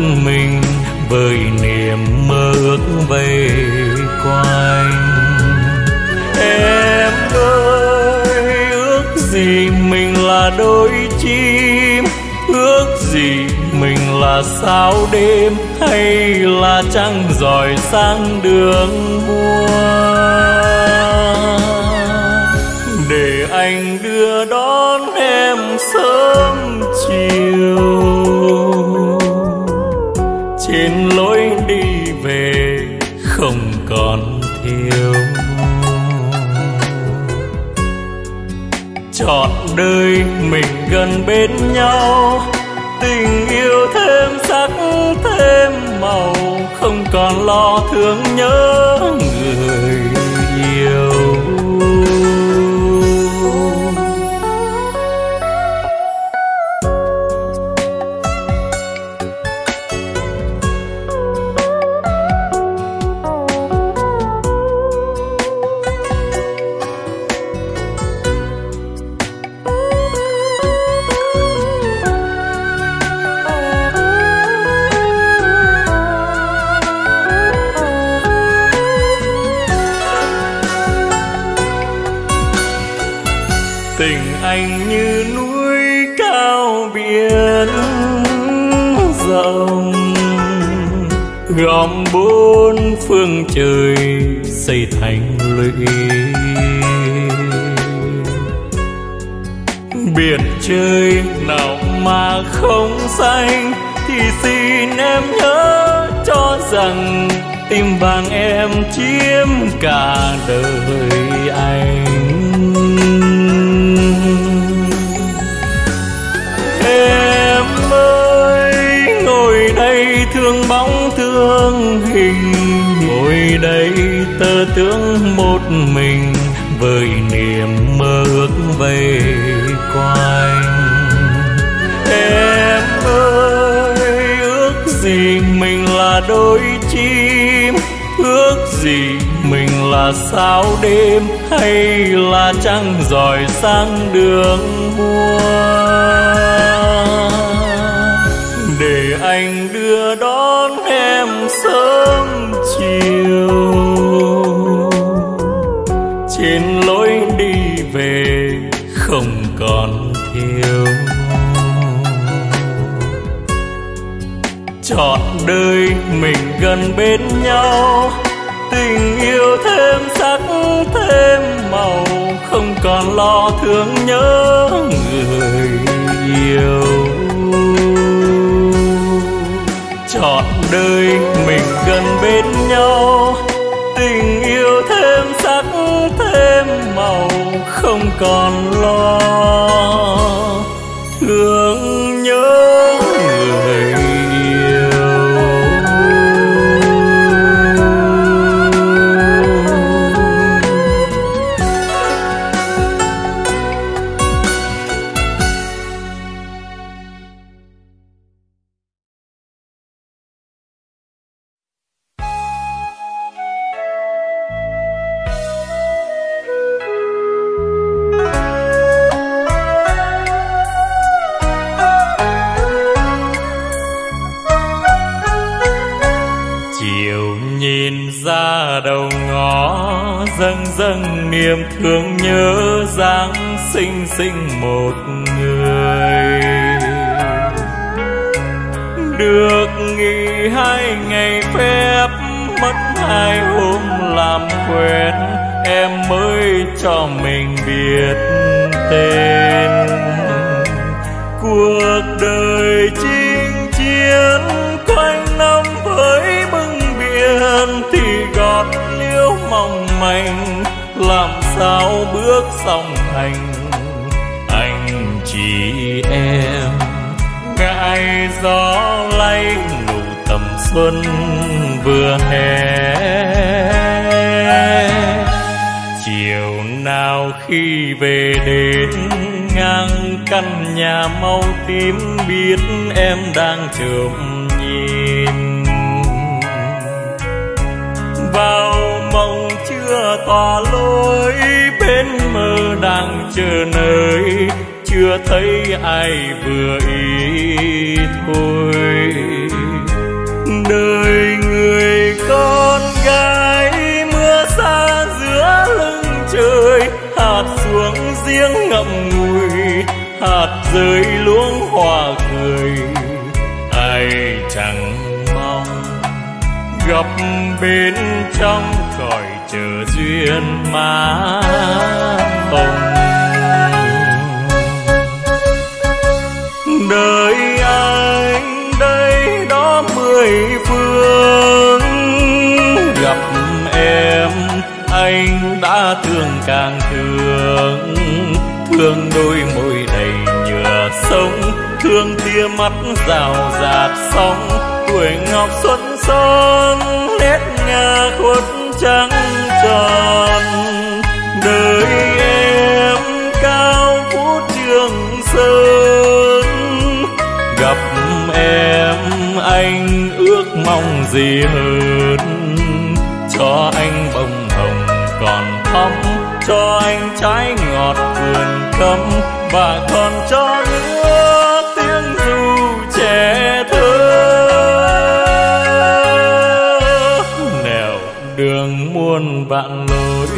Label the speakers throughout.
Speaker 1: mình với niềm mơ ước về quanh. Em ơi, ước gì mình là đôi chim? Ước gì mình là sao đêm hay là trăng giỏi sang đường mua để anh đưa đó đời mình gần bên nhau. Tình yêu thêm sắc, thêm màu, không còn lo thương nhớ người gom bốn phương trời xây thành lũy. Biển trời nào mà không xanh thì xin em nhớ cho rằng tim vàng em chiếm cả đời anh. Thương bóng thương hình. Ngồi đây tơ tướng một mình với niềm mơ ước về quanh. Em ơi, ước gì mình là đôi chim? Ước gì mình là sao đêm hay là trăng giỏi sang đường mùa đưa đón em sớm chiều. Trên lối đi về không còn thiếu. Chọn đời mình gần bên nhau, tình yêu thêm sắc, thêm màu, không còn lo thương nhớ người yêu. Chọn đời mình gần bên nhau. Tình yêu thêm sắc, thêm màu, không còn lo. Thương nhớ sao bước song hành anh chị em. Ngại gió lay nụ tầm xuân vừa hè. Chiều nào khi về đến ngang căn nhà màu tím, biết em đang trộm nhìn. Vào mộng chưa tỏa lối đến mơ đang chờ nơi, chưa thấy ai vừa ý thôi. Đời người con gái mưa xa giữa lưng trời, hạt xuống riêng ngậm ngùi, hạt rơi luống hoa cười. Ai chẳng mong gặp bên trong cõi chờ duyên má hồng đời anh đây đó mười phương, gặp em anh đã thương càng thương. Thương đôi môi đầy nhựa sống, thương tia mắt rào rạt sóng. Tuổi ngọc xuân son nét nhà khuất trắng tròn đời em cao phú trường sơn, gặp em anh ước mong gì hơn. Cho anh bông hồng còn thắm, cho anh trái ngọt vườn cấm và còn cho nữa vạn lối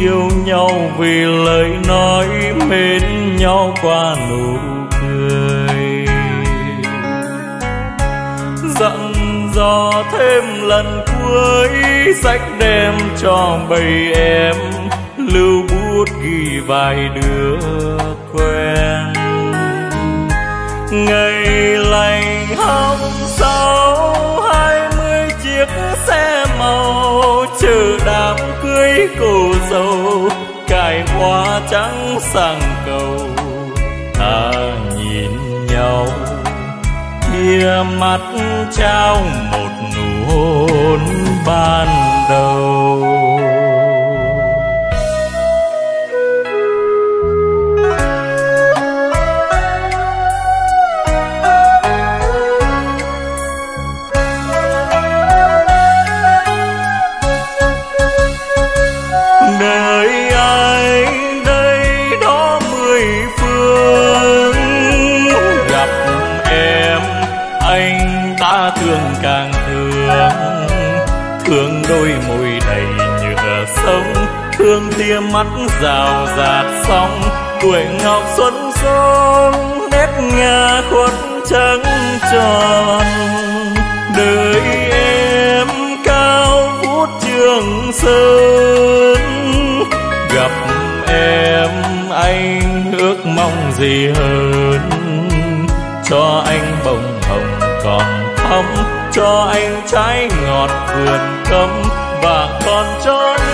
Speaker 1: yêu nhau vì lời nói mến nhau qua nụ cười. Dặn dò thêm lần cuối, sách đem cho bầy em, lưu bút ghi vài đứa quen. Ngày lành hôm sau hai mươi chiếc xe màu chờ đám cưới cô dâu, cài hoa trắng sang cầu. Ta nhìn nhau, kia mắt trao một nụ hôn ban đầu. Tia mắt rào rạt sóng, tuổi ngọc xuân son nét nga khuất trắng tròn. Đời em cao vút trường sơn, gặp em anh ước mong gì hơn? Cho anh bông hồng còn thắm, cho anh trái ngọt vườn cấm và còn cho nữa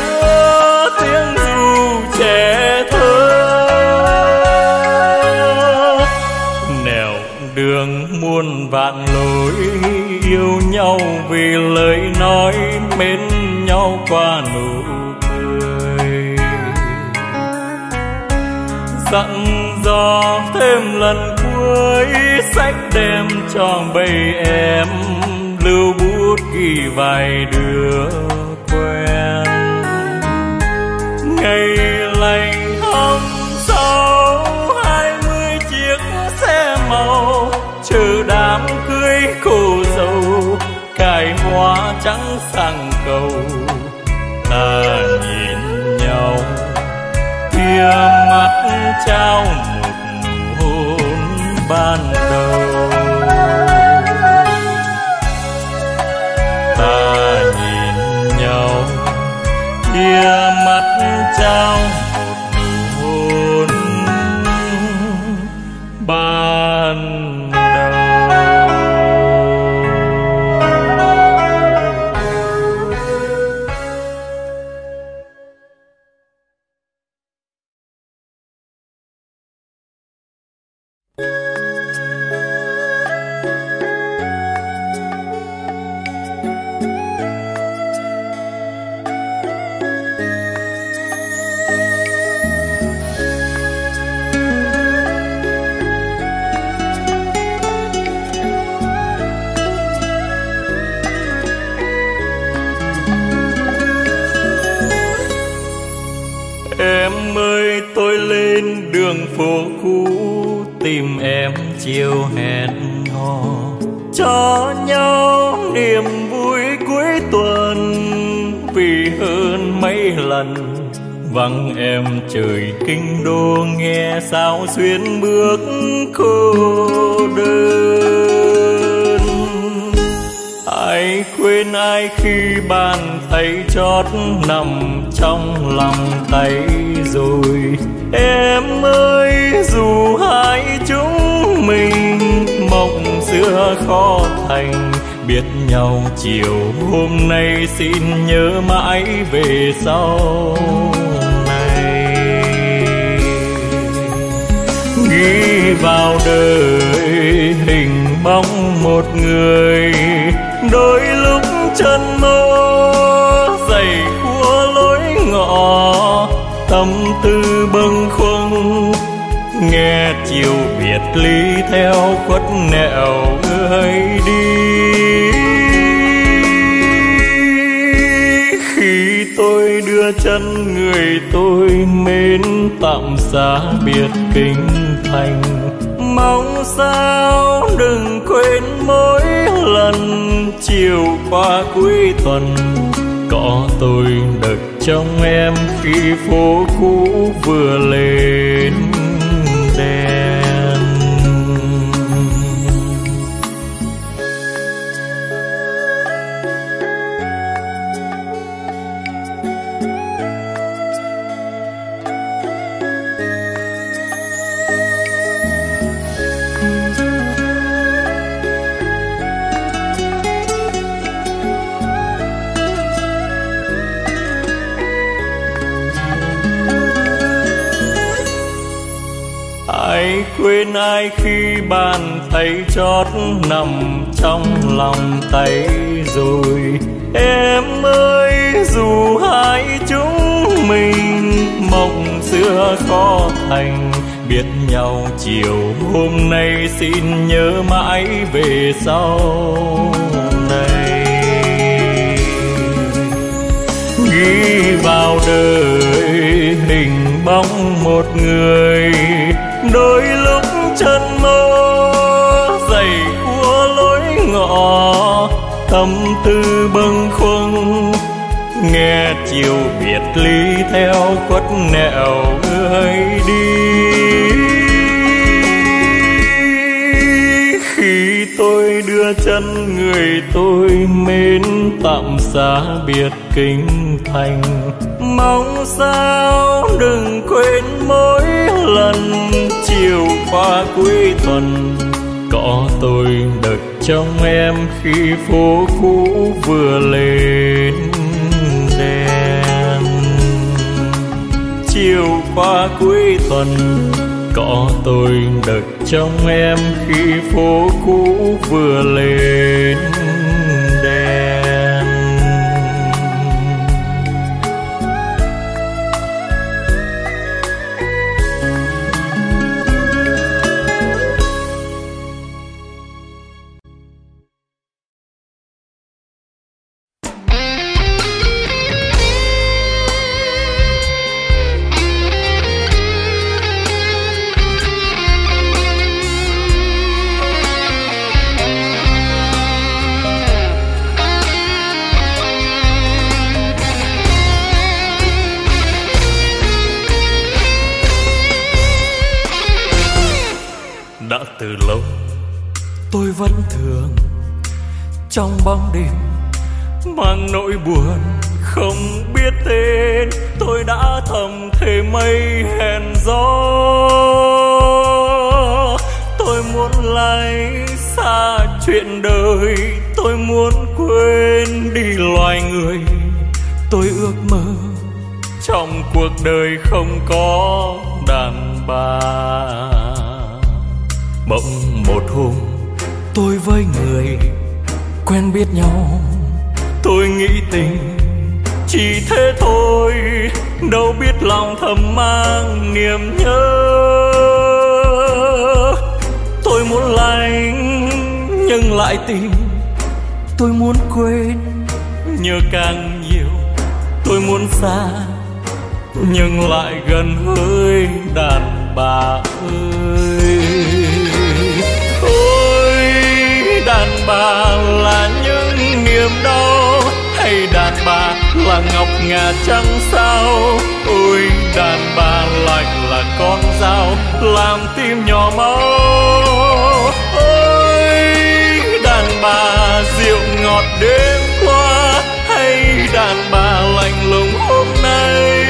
Speaker 1: nhau vì lời nói mến nhau qua nụ cười. Dặn dò thêm lần cuối, sách đem cho bầy em, lưu bút ghi vài đứa quen. Ngày lành sang cầu ta nhìn nhau kia mắt trao khó thành. Biết nhau chiều hôm nay, xin nhớ mãi về sau này. Ghi vào đời, hình bóng một người. Đôi lúc chân mơ dày khua lối ngõ tâm tư bâng khuâng, nghe chiều biệt ly theo khuất nẻo. Hãy đi. Khi tôi đưa chân người tôi mến tạm xa biệt kinh thành, mong sao đừng quên mỗi lần chiều qua cuối tuần. Có tôi đợi trong em khi phố cũ vừa lên. Quên ai khi bàn tay chót nằm trong lòng tay rồi. Em ơi, dù hai chúng mình, mộng xưa khó thành. Biết nhau chiều hôm nay, xin nhớ mãi về sau này. Ghi vào đời hình bóng một người đôi lúc chân mơ dày khua lối ngõ, tâm tư bâng khuâng. Nghe chiều biệt ly theo khuất nẻo người đi. Khi tôi đưa chân người tôi mến, tạm xa biệt kinh thành. Mong sao đừng quên mối lần chiều qua cuối tuần. Có tôi đợi trong em khi phố cũ vừa lên đèn. Chiều qua cuối tuần có tôi đợi trong em khi phố cũ vừa lên trong bóng đêm. Mang nỗi buồn không biết tên, tôi đã thầm thề mây hèn gió. Tôi muốn lấy xa chuyện đời, tôi muốn quên đi loài người. Tôi ước mơ trong cuộc đời không có đàn bà. Bỗng một hôm, tôi với người quen biết nhau. Tôi nghĩ tình chỉ thế thôi, đâu biết lòng thầm mang niềm nhớ. Tôi muốn lành, nhưng lại tìm. Tôi muốn quên, nhớ càng nhiều. Tôi muốn xa, nhưng lại gần hơi đàn bà ơi. Bà là những niềm đau, hay đàn bà là ngọc ngà trắng sao? Ôi, đàn bà lạnh là con dao, làm tim nhỏ máu. Ôi, đàn bà rượu ngọt đêm qua, hay đàn bà lạnh lùng hôm nay?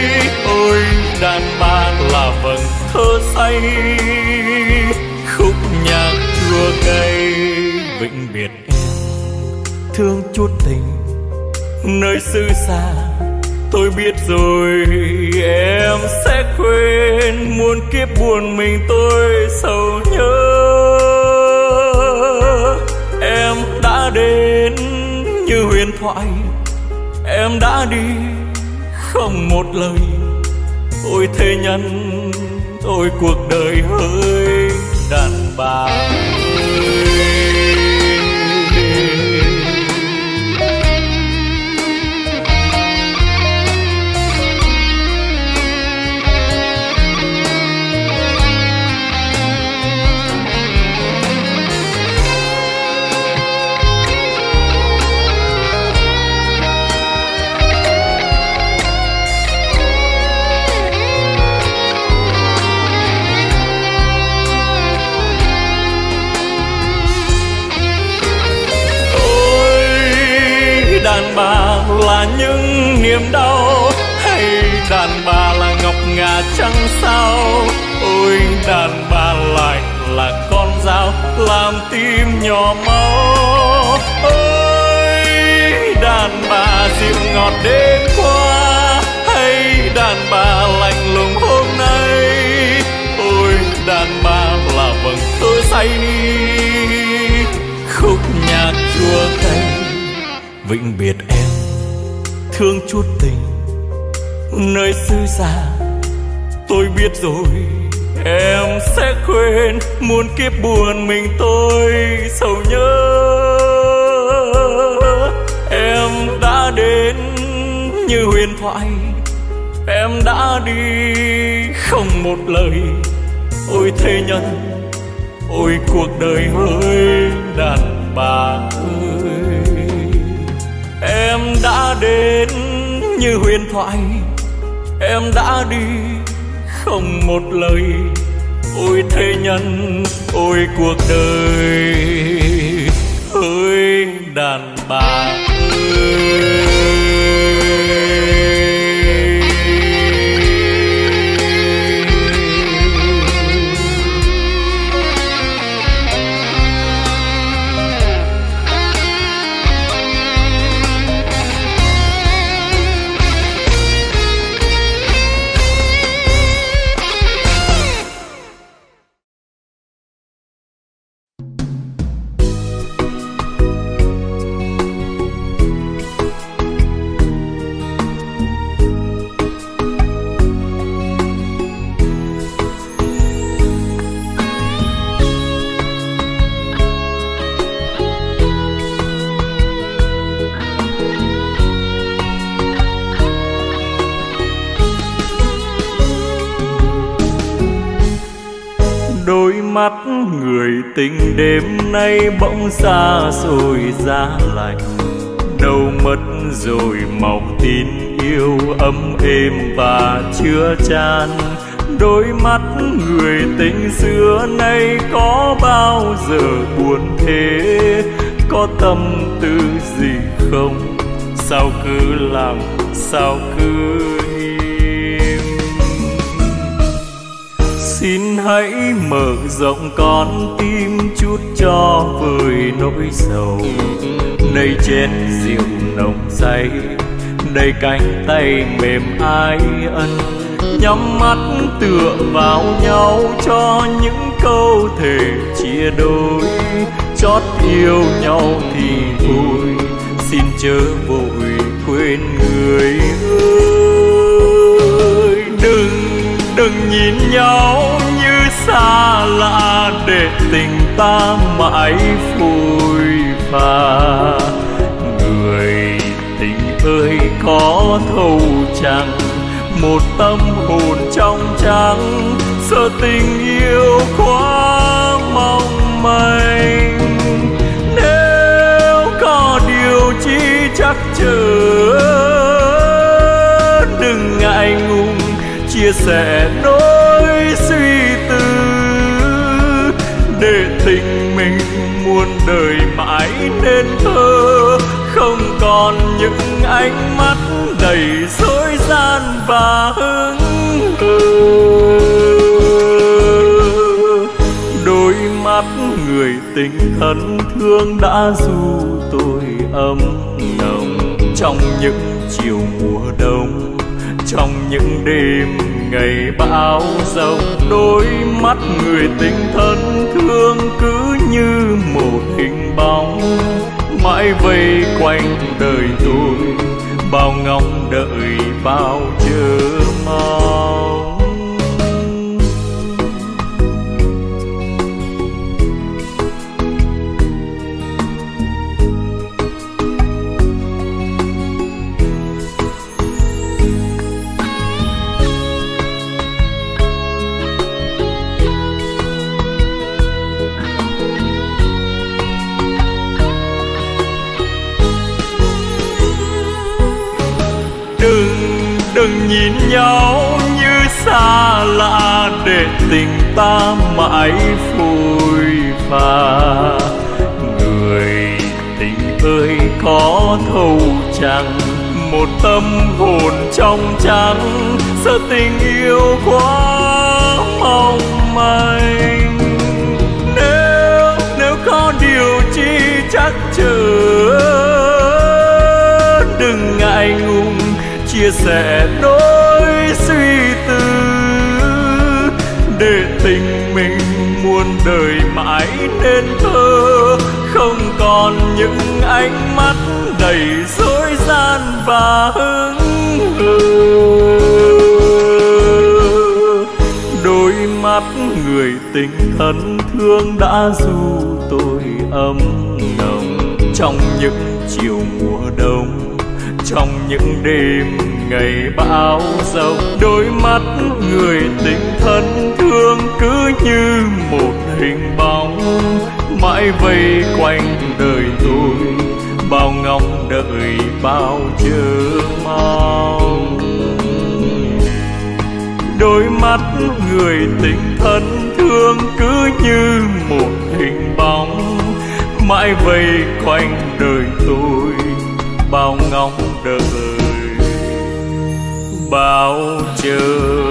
Speaker 1: Ôi, đàn bà là vầng thơ say, khúc nhạc chua cay vĩnh biệt em. Thương chút tình, nơi xứ xa, tôi biết rồi, em sẽ quên. Muôn kiếp buồn mình tôi sầu nhớ. Em đã đến như huyền thoại, em đã đi không một lời. Ôi thế nhân, ôi cuộc đời hơi đàn bà. Niềm đau hay đàn bà là ngọc ngà trắng sao? Ôi, đàn bà lại là con dao làm tim nhỏ máu. Ôi, đàn bà dịu ngọt đêm qua hay đàn bà lạnh lùng hôm nay? Ôi, đàn bà là vầng tôi say khúc nhạc chua cay vĩnh biệt em thương chút tình. Nơi xứ xa, tôi biết rồi, em sẽ quên muôn kiếp buồn mình tôi sầu nhớ. Em đã đến như huyền thoại, em đã đi không một lời. Ôi thế nhân, ôi cuộc đời hỡi đàn bà. ơi đến như huyền thoại. Em đã đi không một lời. Ôi thế nhân, ôi cuộc đời. Ơi đàn bà ơi. Mắt người tình đêm nay bỗng xa rồi giá lạnh. Đâu mất rồi màu tin yêu ấm êm và chưa chan đôi mắt người tình xưa nay có bao giờ buồn thế? Có tâm tư gì không? Sao cứ làm, sao cứ hãy mở rộng con tim chút cho vơi nỗi sầu. Nơi chén rượu nồng say đầy cánh tay mềm ai ân. Nhắm mắt tựa vào nhau cho những câu thể chia đôi. Chót yêu nhau thì vui. xin chớ vội quên người. Đừng nhìn nhau như xa lạ để tình ta mãi phôi pha người tình ơi, có thâu chẳng một tâm hồn trong trắng. Sợ tình yêu quá mong manh. Nếu có điều chi chắc chờ đừng ngại ngùng chia sẻ nỗi suy tư để tình mình muôn đời mãi nên thơ. Không còn những ánh mắt đầy dối gian và hứng hờ. Đôi mắt người tình thân thương đã du tôi ấm nồng. Trong những chiều mùa đông, trong những đêm ngày bão giông đôi mắt người tình thân thương cứ như một hình bóng. Mãi vây quanh đời tôi bao ngóng đợi bao chờ nhìn nhau như xa lạ để tình ta mãi phôi pha người tình ơi, có thâu chẳng, một tâm hồn trong trắng. Sợ tình yêu quá mong manh. Nếu nếu có điều chi chắc chờ đừng ngại ngùng chia sẻ nỗi suy tư để tình mình muôn đời mãi nên thơ. Không còn những ánh mắt đầy dối gian và hững hờ. Đôi mắt người tình thân thương đã du tôi ấm nồng trong những chiều mùa đông, trong những đêm ngày bão giông đôi mắt người tình thân thương cứ như một hình bóng. Mãi vây quanh đời tôi bao ngóng đợi, bao chờ mong. Đôi mắt người tình thân thương cứ như một hình bóng. Mãi vây quanh đời tôi, bao ngóng bao chờ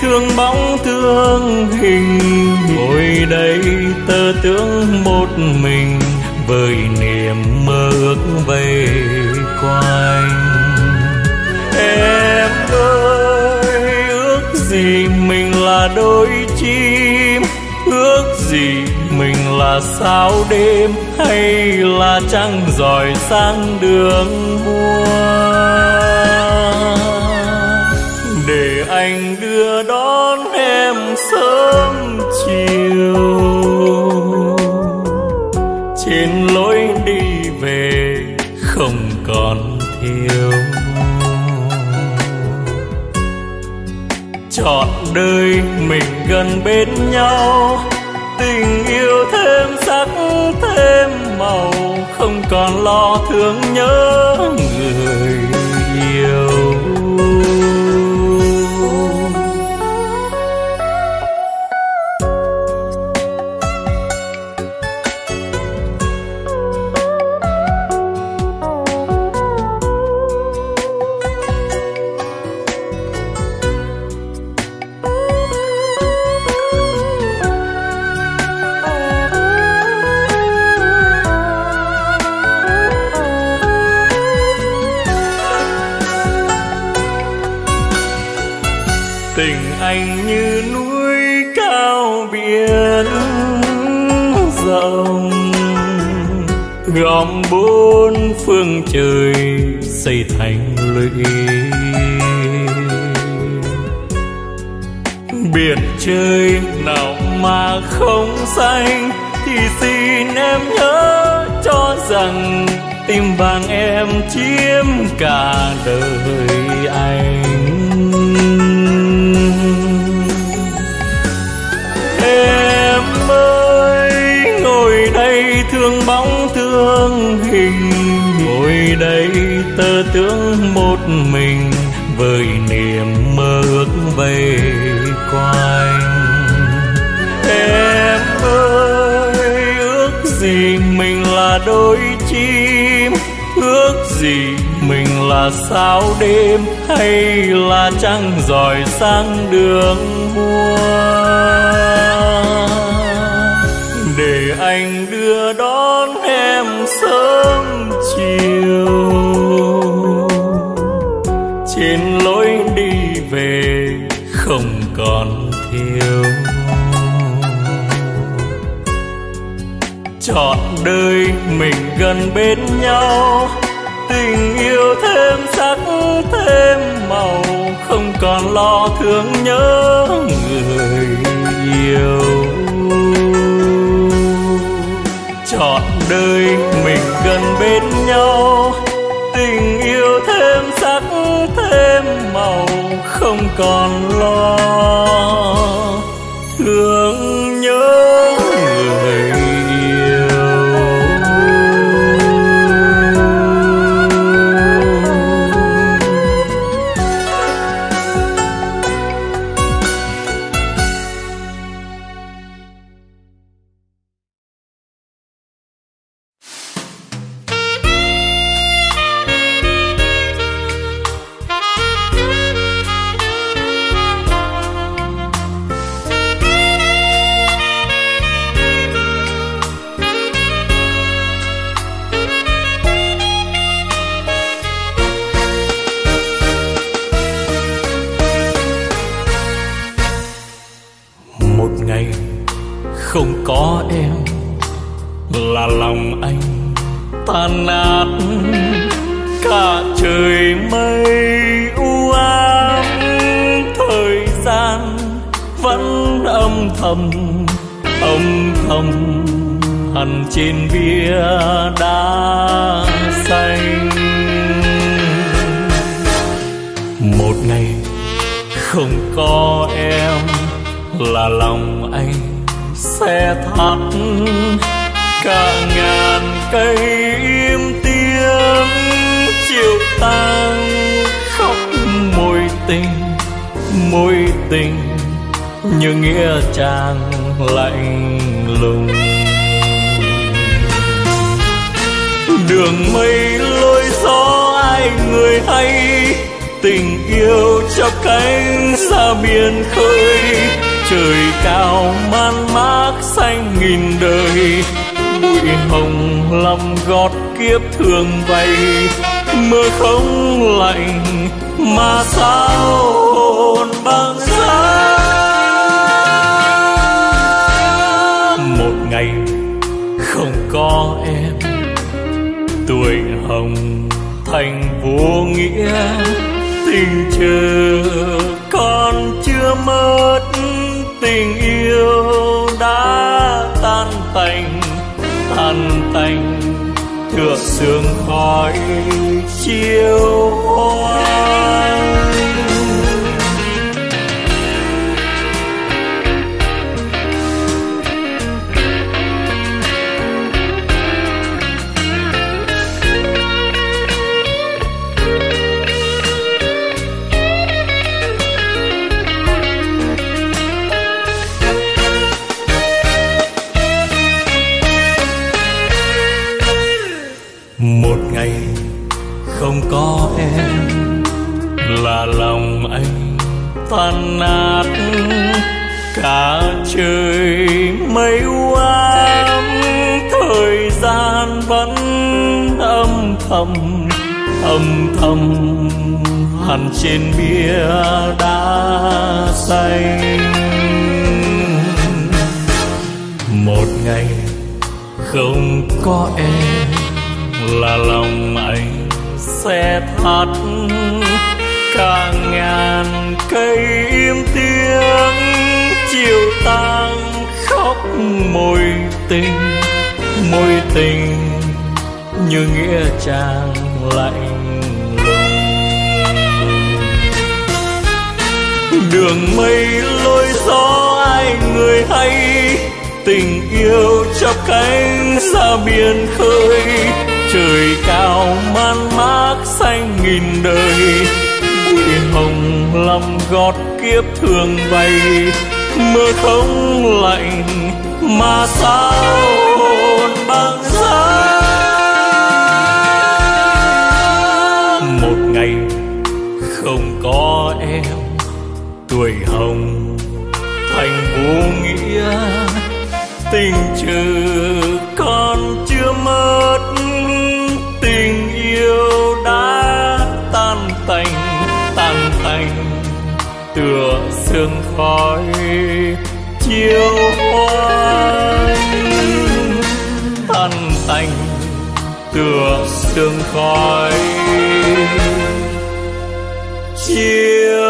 Speaker 1: thương bóng thương hình. Ngồi đây tơ tướng một mình với niềm mơ ước về quanh. Em ơi, ước gì mình là đôi chim? Ước gì mình là sao đêm hay là trăng giỏi sang đường buồn? Để đưa đón em sớm chiều. Trên lối đi về không còn thiếu. Chọn đời mình gần bên nhau, tình yêu thêm sắc thêm màu, không còn lo thương nhớ. Chơi xây thành lũy. Biển chơi nào mà không xanh thì xin em nhớ cho rằng tim vàng em chiếm cả đời anh. Đây tơ tưởng một mình với niềm mơ ước về quanh. Em ơi, ước gì mình là đôi chim? Ước gì mình là sao đêm? Hay là trăng rọi sang đường mua chọn đời mình gần bên nhau. Tình yêu thêm sắc, thêm màu, không còn lo thương nhớ người yêu chọn đời mình gần bên nhau. Tình yêu thêm sắc, thêm màu, không còn lo không có em là lòng anh tan nát. Cả trời mây u ám, thời gian vẫn âm thầm âm thầm hằn trên bia đá xanh một ngày không có em là lòng anh sẽ thắt, cả ngàn cây im tiếng chiều tang. Khóc môi tình môi tình, như nghĩa trang lạnh lùng. Đường mây lôi gió, ai người hay, tình yêu cho cánh xa biển khơi trời cao man mác xanh nghìn đời. Bụi hồng lòng gót kiếp thường vây mưa không lạnh mà sao hồn băng giá một ngày không có em, tuổi hồng thành vô nghĩa. Tình chờ còn chưa mất tình yêu đã tan tành tan tành. Tựa sương khói chiều hoang một ngày không có em là lòng anh tan nát. Cả trời mây u ám thời gian vẫn âm thầm âm thầm hằn trên bia đá xanh một ngày không có em là lòng anh sẽ thắt cả ngàn cây im tiếng, chiều tang khóc môi tình môi tình như nghĩa trang lạnh lùng. Đường mây lối gió ai người hay, tình yêu chắp cánh xa biển khơi trời cao man mác xanh nghìn đời. Bụi hồng lòng gót kiếp thường vây mưa không lạnh mà sao hồn băng giá một ngày không có em, tuổi hồng thành vô nghĩa, tình trường sương khói chiều hoang tan tành tựa sương khói. Chiều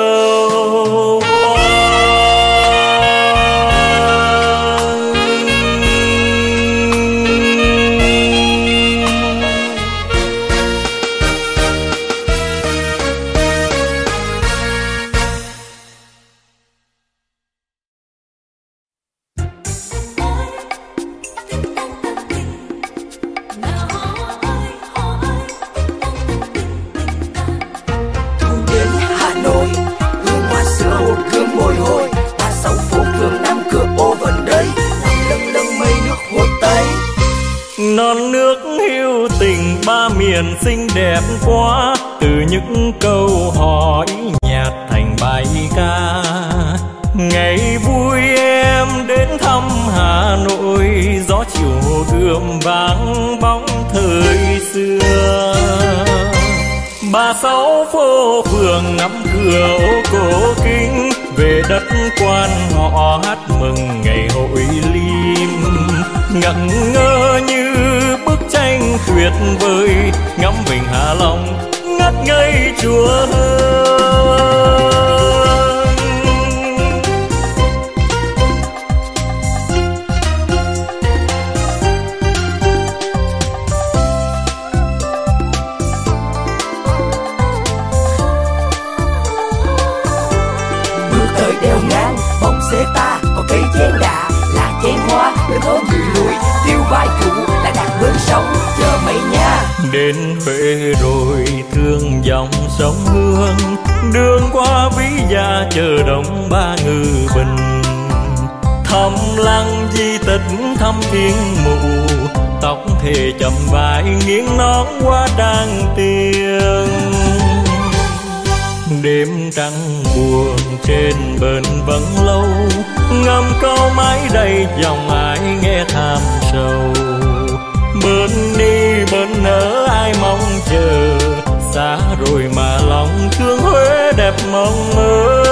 Speaker 1: đẹp mong mơ.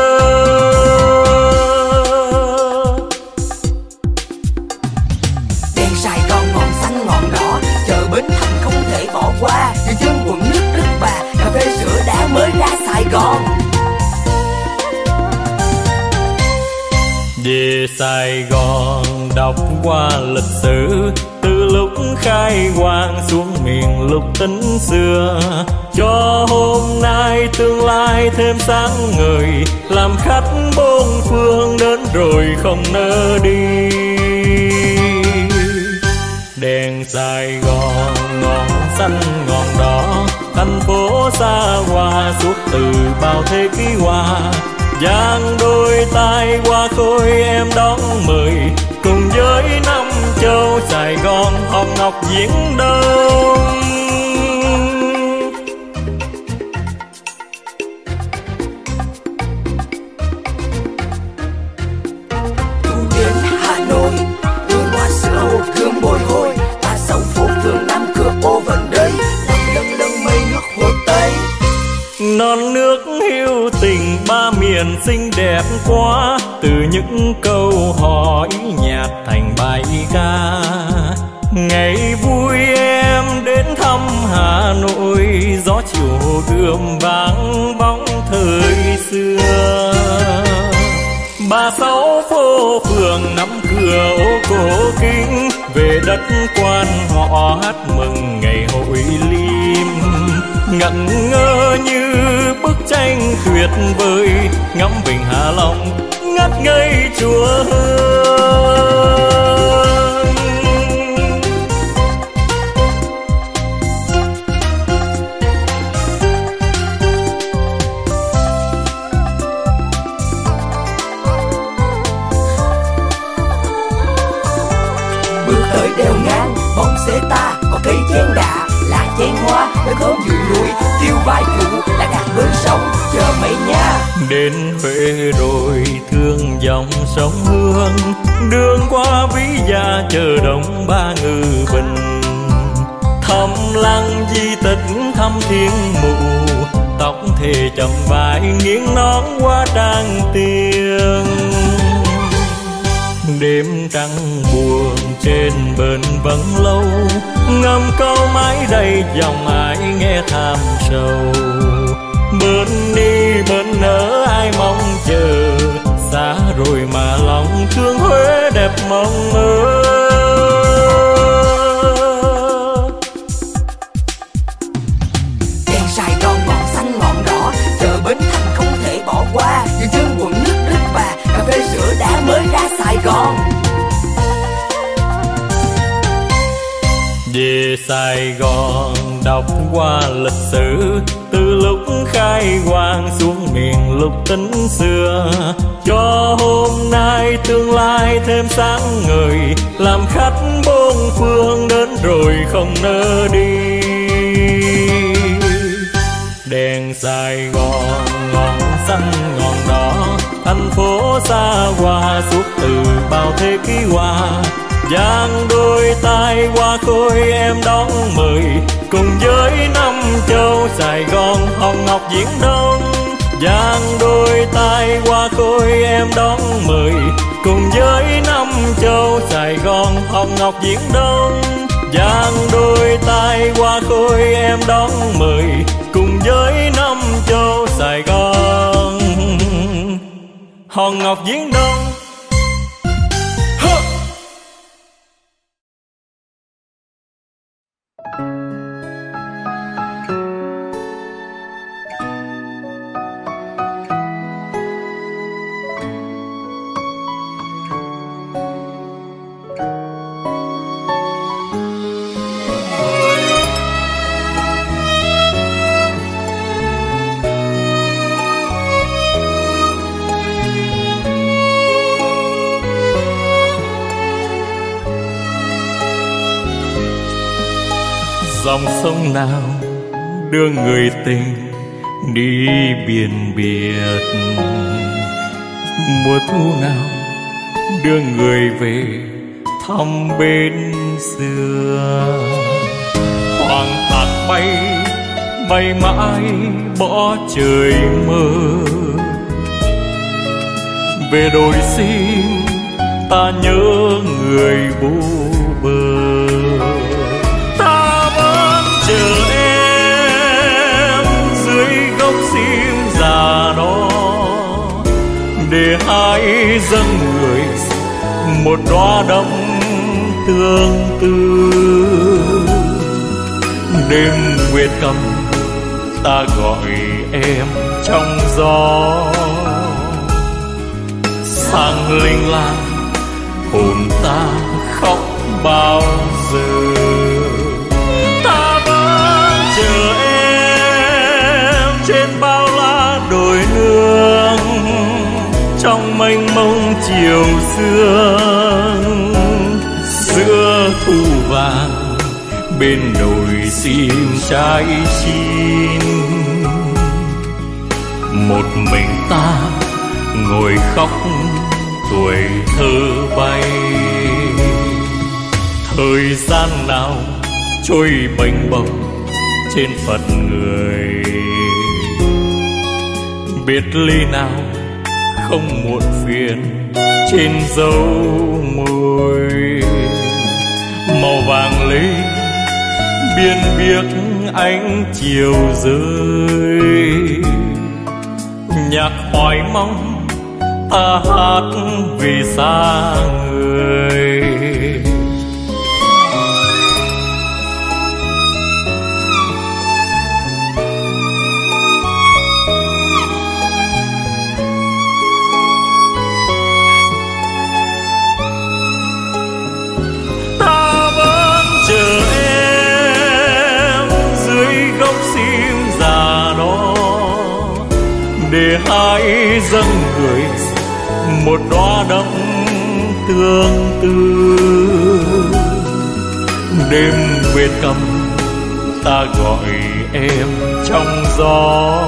Speaker 2: Đèn sài gòn ngọn xanh ngọn đỏ chờ bến thành không thể bỏ qua. Như dân quận nước đức bà cà phê sữa đã mới ra sài gòn.
Speaker 1: Về Sài Gòn đọc qua lịch sử từ lúc khai hoàng xuống miền lục tính xưa cho hôm nay tương lai thêm sáng ngời, làm khách bốn phương đến rồi không nỡ đi. Đèn Sài Gòn ngọn xanh ngọn đỏ, thành phố xa hoa suốt từ bao thế kỷ qua. Giang đôi tay qua khôi em đón mời, cùng với năm châu sài gòn hồng ngọc diễn đâu liền xinh đẹp quá, từ những câu hỏi nhạt thành bài ca. Ngày vui em đến thăm hà nội, gió chiều hồ gươm vang bóng thời xưa. Ba sáu phố phường năm cửa ô cổ kính, về đất quan họ hát mừng ngày ngẩn ngơ như bức tranh tuyệt vời. Ngắm bình hạ long ngất ngây chùa hương. Đến về rồi thương dòng sông hương. Đường qua ví gia chờ đồng ba ngư bình. Thầm lăng di tích thăm thiên mụ, tóc thề chậm vai nghiêng nón qua trang tiền. Đêm trăng buồn trên bến vẫn lâu, ngâm câu mái đầy dòng ai nghe tham sầu. Bên bên nỡ ai mong chờ. Xa rồi mà lòng thương huế đẹp mong mơ.
Speaker 2: Đèn sài gòn ngọn xanh ngọn đỏ chờ bến thành không thể bỏ qua. Như chân quận nước đức bà cà phê sữa đã mới ra sài gòn.
Speaker 1: Về Sài Gòn đọc qua lịch sử từ lúc khai hoàng xuống miền lục tính xưa. Cho hôm nay tương lai thêm sáng ngời, làm khách bốn phương đến rồi không nỡ đi. Đèn Sài Gòn ngọn xanh ngọn đỏ, thành phố xa hoa suốt từ bao thế kỷ qua giang đôi tay qua khôi em đón mời. Cùng với năm châu sài gòn hòn ngọc diễn đông. Giang đôi tay qua khôi em đón mời. Cùng với năm châu sài gòn hòn ngọc diễn đông. Giang đôi tay qua khơi em đón mời. Cùng với năm châu sài gòn hòn ngọc viễn đông. Nào đưa người tình đi biển biệt mùa thu nào đưa người về thăm bên xưa? Hoàng hạt bay bay mãi bỏ trời mơ. Về đồi xin ta nhớ người buồn. Hai dâng người, một đóa đâm tương tư. Đêm nguyệt cầm ta gọi em trong gió. Sang linh lang hồn ta khóc bao chiều dương giữa thu vàng, bên đồi sim trái chín. Một mình ta ngồi khóc, tuổi thơ bay. Thời gian nào trôi bềnh bồng trên phận người. Biệt ly nào không muộn phiền trên dấu môi. Màu vàng lên biên biếc ánh chiều rơi. Nhạc hoài mong, ta hát vì xa người. Hai dâng người, một đóa đâm tương tư. Đêm nguyệt cầm ta gọi em trong gió.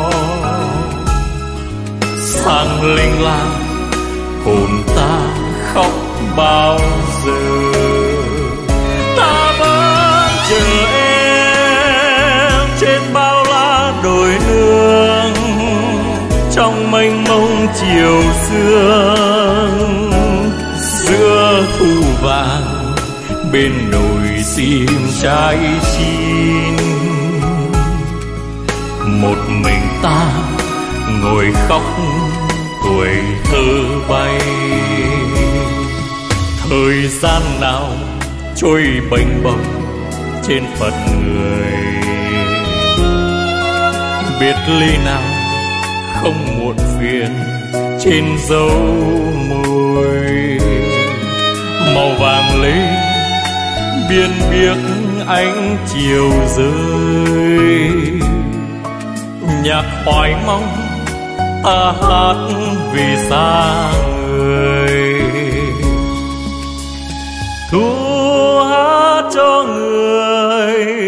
Speaker 1: Sang linh lang, hồn ta khóc bao giờ? Chiều sương, giữa thu vàng, bên đồi sim trái chín. Một mình ta ngồi khóc, tuổi thơ bay. Thời gian nào trôi bềnh bồng trên phận người. Biệt ly nào không muộn phiền trên dấu môi. Màu vàng lên biên biếc ánh chiều rơi. Nhạc hoài mong, ta hát vì xa người. Thu hát cho người.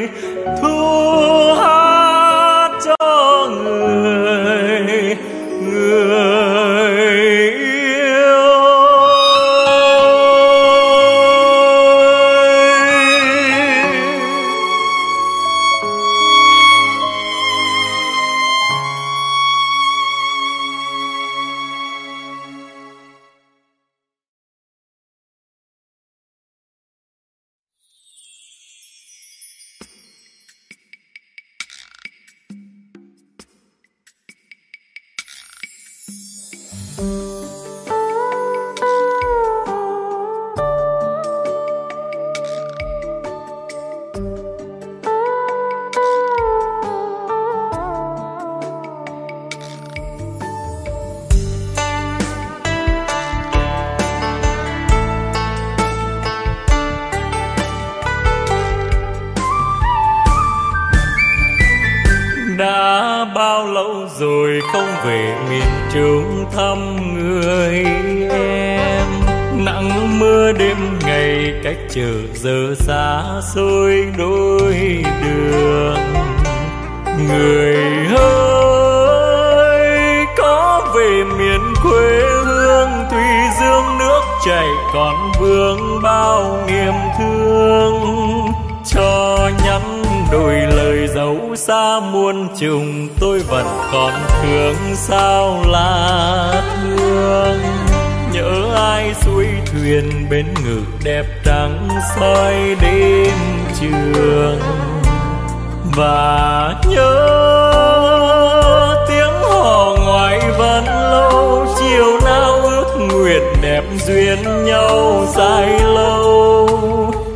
Speaker 1: Bên ngực đẹp trắng soi đêm trường. Và nhớ tiếng hò ngoài vẫn lâu, chiều nào ước nguyện đẹp duyên nhau dài lâu.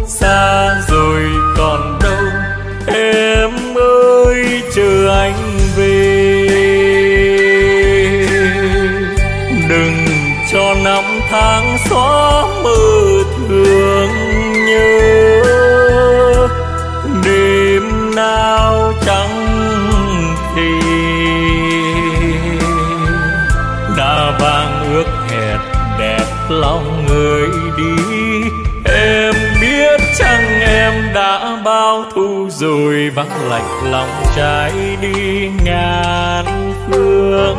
Speaker 1: Xa rồi còn đâu, em ơi, chờ anh về. Đừng cho năm tháng xóa rồi vắng lạnh lòng trái đi ngàn phương.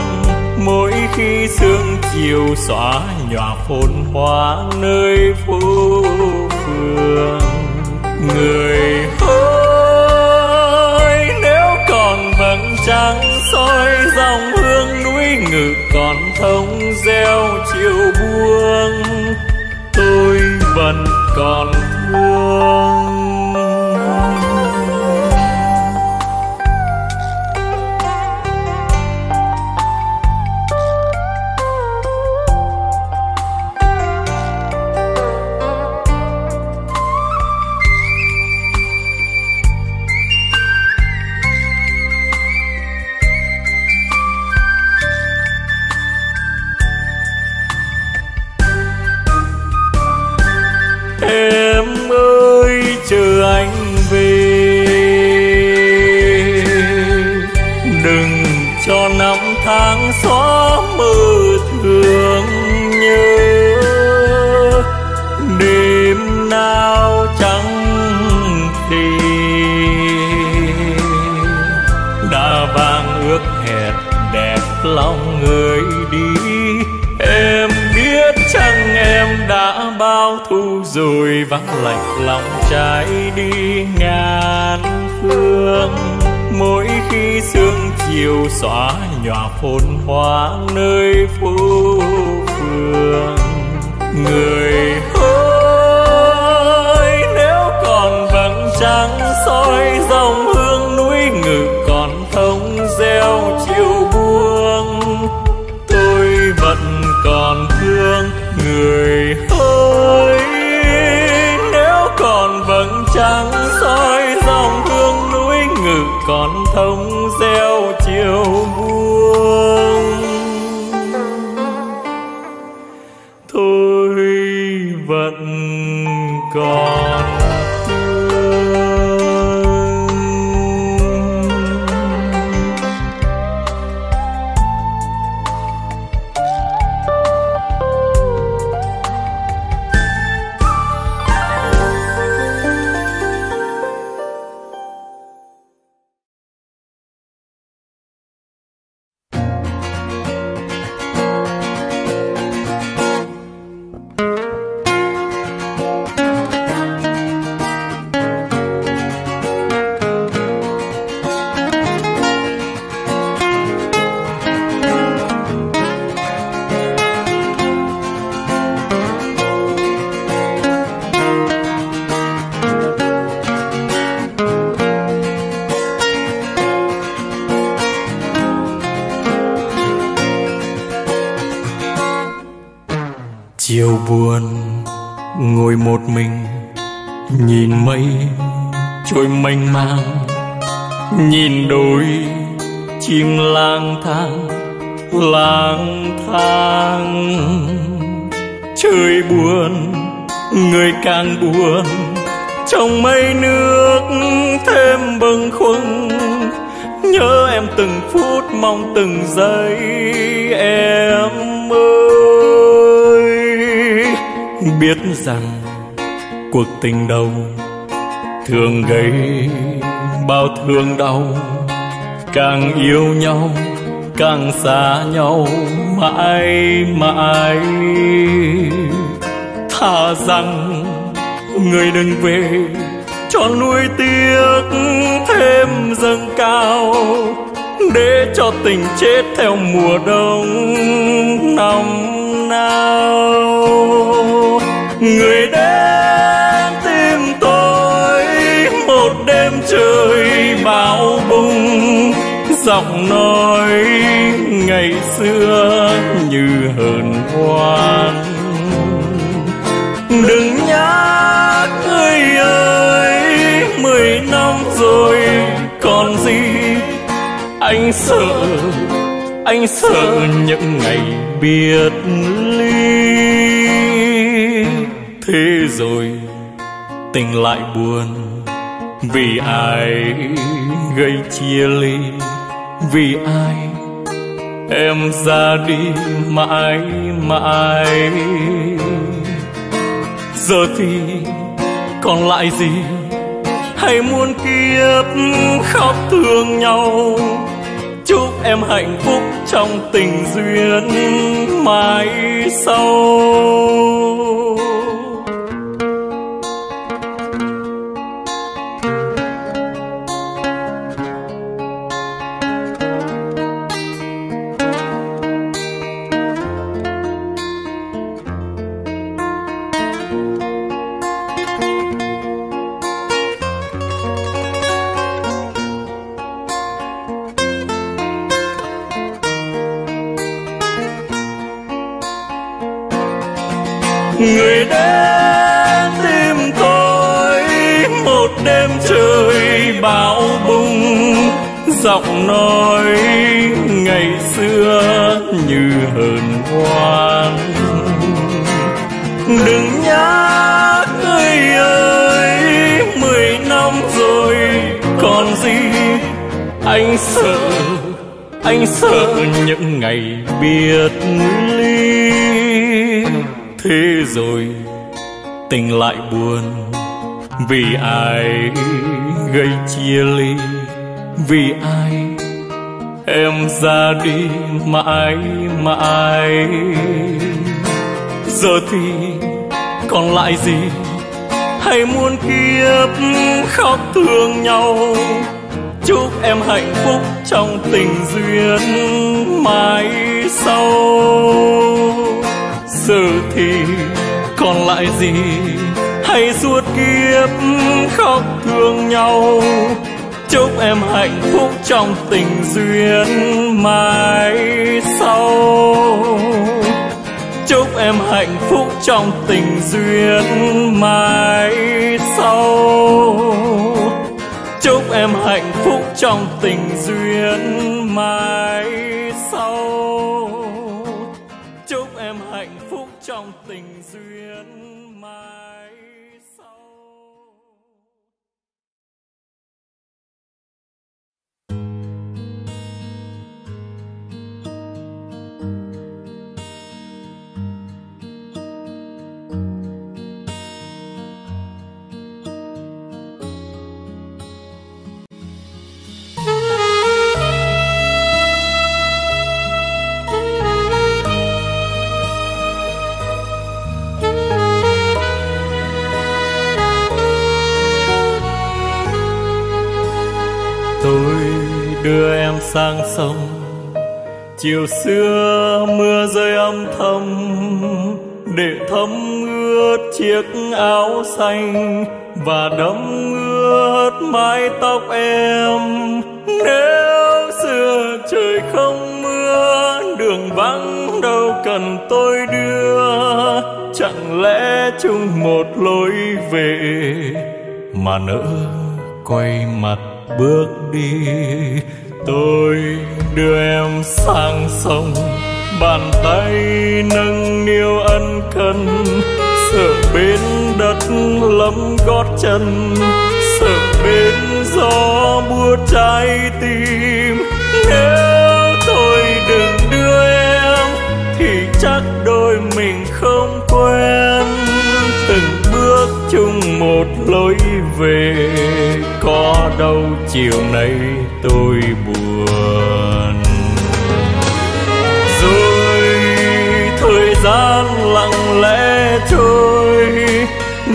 Speaker 1: Mỗi khi sương chiều xóa nhòa phồn hoa nơi phố phường. Người ơi, nếu còn vầng trăng soi dòng hương núi ngự còn thông gieo chiều buông, tôi vẫn còn thương đi. Em biết chăng em đã bao thu rồi, vắng lạnh lòng trái đi ngàn phương. Mỗi khi sương chiều xóa nhòa phồn hoa nơi phố phường. Người ơi, nếu còn vầng trăng soi dòng còn thông trôi mênh mang. Nhìn đôi chim lang thang lang thang. Trời buồn, người càng buồn, trong mây nước thêm bâng khuâng. Nhớ em từng phút, mong từng giây, em ơi. Biết rằng cuộc tình đầu thường gây bao thương đau. Càng yêu nhau, càng xa nhau, mãi mãi. Thà rằng người đừng về, cho nuôi tiếc thêm dâng cao. Để cho tình chết theo mùa đông năm nào. Người đến trời bão bùng giọng nói ngày xưa như hờn hoan đừng nhắc người ơi, mười năm rồi còn gì. Anh sợ anh sợ những ngày biệt ly. Thế rồi tình lại buồn vì ai gây chia ly? Vì ai? Em ra đi mãi mãi. Giờ thì còn lại gì? Hay muôn kiếp khóc thương nhau? Chúc em hạnh phúc trong tình duyên mãi sau. Giọng nói ngày xưa như hờn hoan đừng nhắc người ơi, mười năm rồi còn gì. Anh sợ anh sợ những ngày biệt ly. Thế rồi tình lại buồn vì ai gây chia ly, vì ai em ra đi mãi mãi. Giờ thì còn lại gì? Hay muôn kiếp khóc thương nhau? Chúc em hạnh phúc trong tình duyên mãi sau. Giờ thì còn lại gì? Hay suốt kiếp khóc thương nhau? Chúc em hạnh phúc trong tình duyên mãi sau. Chúc em hạnh phúc trong tình duyên mãi sau. Chúc em hạnh phúc trong tình duyên mãi sang sông. Chiều xưa mưa rơi âm thầm, để thấm ướt chiếc áo xanh và đẫm ướt mái tóc em. Nếu xưa trời không mưa, đường vắng đâu cần tôi đưa. Chẳng lẽ chung một lối về mà nỡ quay mặt bước đi? tôi đưa em sang sông, bàn tay nâng niu ân cần. Sợ bên đất lấm gót chân sợ bên gió mưa trái tim. Nếu tôi đừng đưa em, thì chắc đôi mình không quen. Từng bước chung một lối về, có đâu chiều nay tôi buồn. Rồi thời gian lặng lẽ trôi,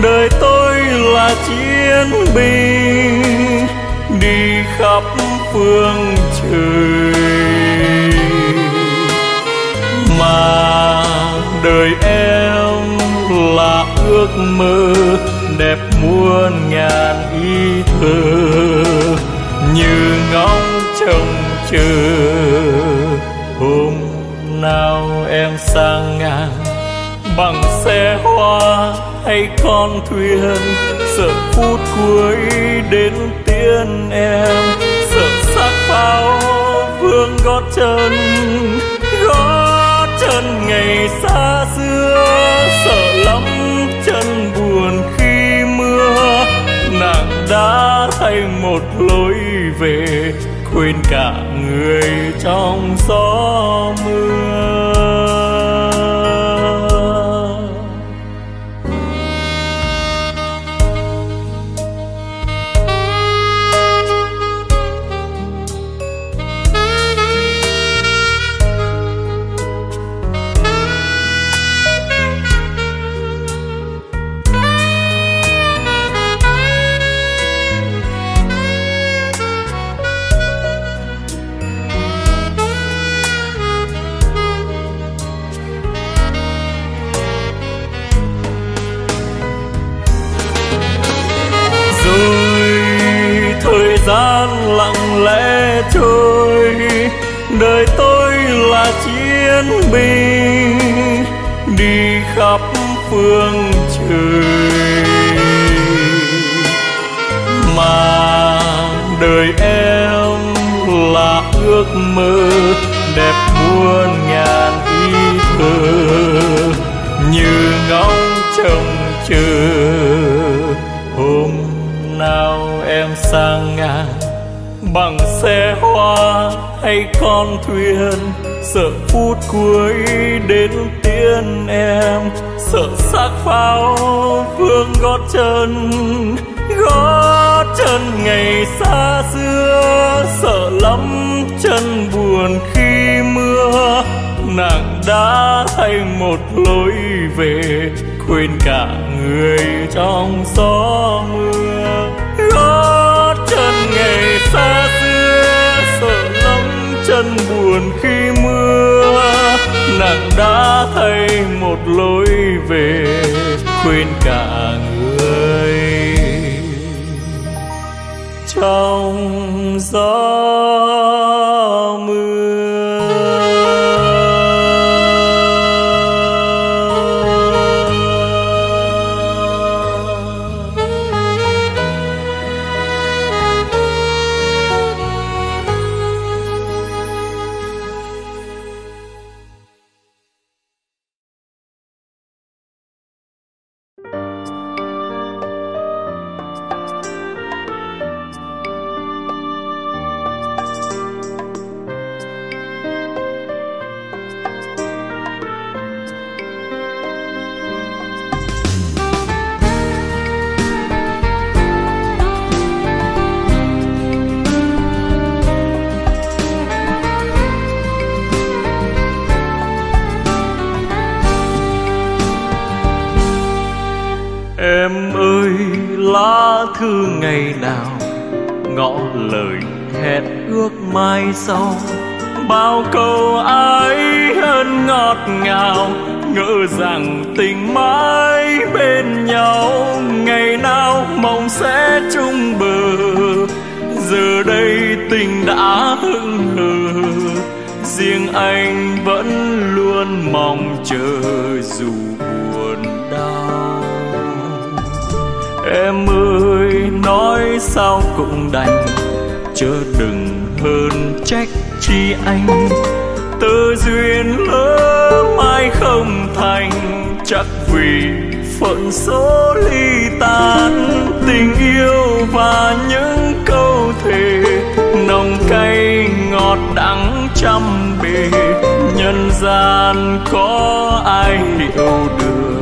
Speaker 1: đời tôi là chiến binh đi khắp phương trời, mà đời em là ước mơ đẹp muôn ngàn ý thơ. Nhưng ngóng trông chờ. Hôm nào em sang ngang bằng xe hoa hay con thuyền? Sợ phút cuối đến tiên em sợ xác pháo vương gót chân. Gót chân ngày xa xưa, sợ lắm chân buồn khi mưa. Nàng đã thay một lối về quên cả người trong gió mưa. Phương trời. Mà đời em là ước mơ đẹp muôn ngàn ý thơ như ngóng trông chờ. Hôm nào em sang ngang bằng xe hoa hay con thuyền, sợ phút cuối đến tiên em sợ xác pháo vương gót chân gót chân ngày xa xưa. Sợ lắm chân buồn khi mưa. Nàng đã thay một lối về, quên cả người trong gió mưa. Gót chân ngày xa xưa. Sợ lắm chân buồn khi mưa. Nặng đã thay một lối về quên cả người. Trong gió chắc vì phận số ly tan tình yêu và những câu thề nồng cay ngọt đắng trăm bề, nhân gian có ai hiểu được?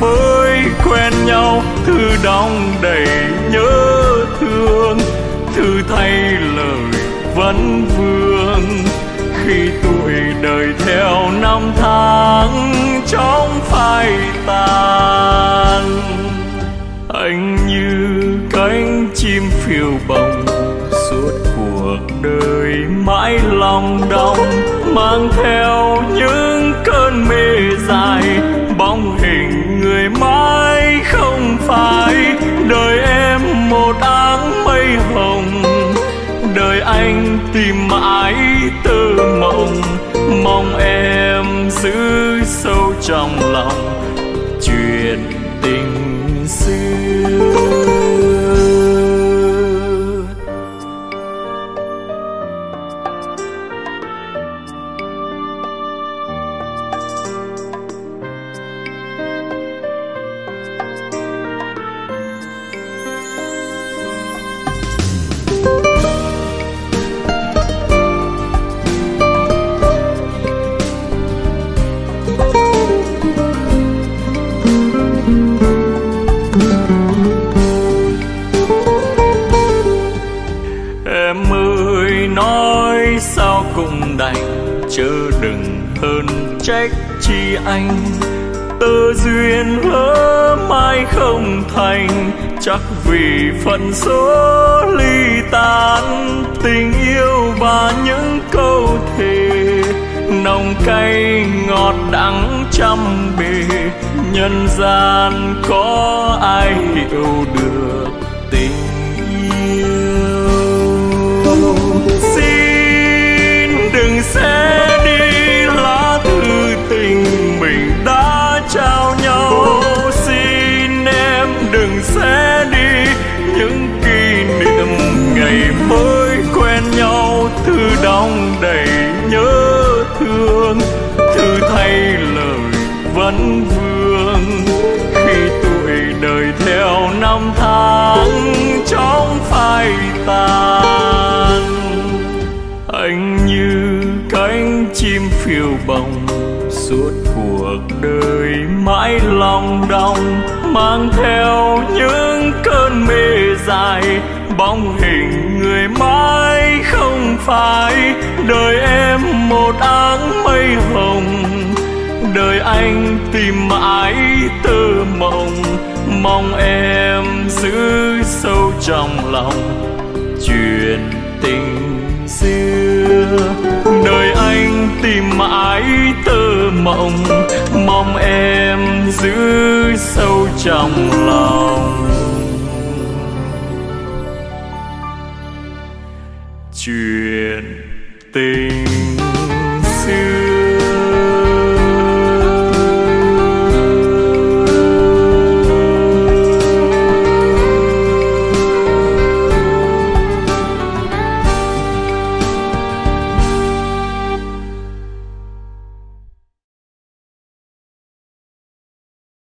Speaker 1: mới quen nhau thư đong đầy nhớ thương. Thư thay lời vẫn vương, khi tuổi đời theo năm tháng, trong phai tàn. Sâu trong anh. Tơ duyên lỡ mai không thành, chắc vì phận số ly tan tình yêu và những câu thề, nồng cay ngọt đắng trăm bề. Nhân gian có ai hiểu được tình năm tháng chóng phai tàn. Anh như cánh chim phiêu bồng, suốt cuộc đời mãi lòng đong, mang theo những cơn mê dài. Bóng hình người mãi không phải đời em một áng mây hồng. Đời anh tìm mãi tơ mộng mong em giữ sâu trong lòng chuyện tình xưa. Đời anh tìm mãi tơ mộng, mong em giữ sâu trong lòng chuyện tình